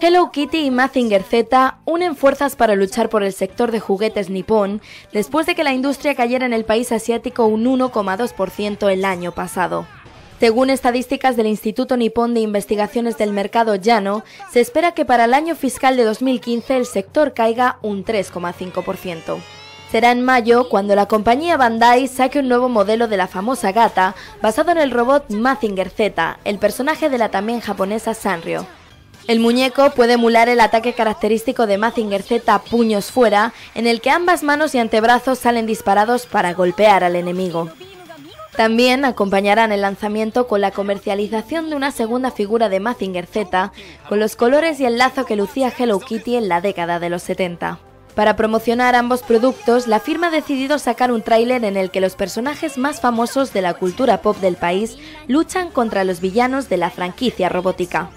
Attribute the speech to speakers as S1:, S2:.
S1: Hello Kitty y Mazinger Z unen fuerzas para luchar por el sector de juguetes nipón después de que la industria cayera en el país asiático un 1,2% el año pasado. Según estadísticas del Instituto Nipón de Investigaciones del Mercado Llano, se espera que para el año fiscal de 2015 el sector caiga un 3,5%. Será en mayo cuando la compañía Bandai saque un nuevo modelo de la famosa gata basado en el robot Mazinger Z, el personaje de la también japonesa Sanrio. El muñeco puede emular el ataque característico de Mazinger Z puños fuera, en el que ambas manos y antebrazos salen disparados para golpear al enemigo. También acompañarán el lanzamiento con la comercialización de una segunda figura de Mazinger Z, con los colores y el lazo que lucía Hello Kitty en la década de los 70. Para promocionar ambos productos, la firma ha decidido sacar un tráiler en el que los personajes más famosos de la cultura pop del país luchan contra los villanos de la franquicia robótica.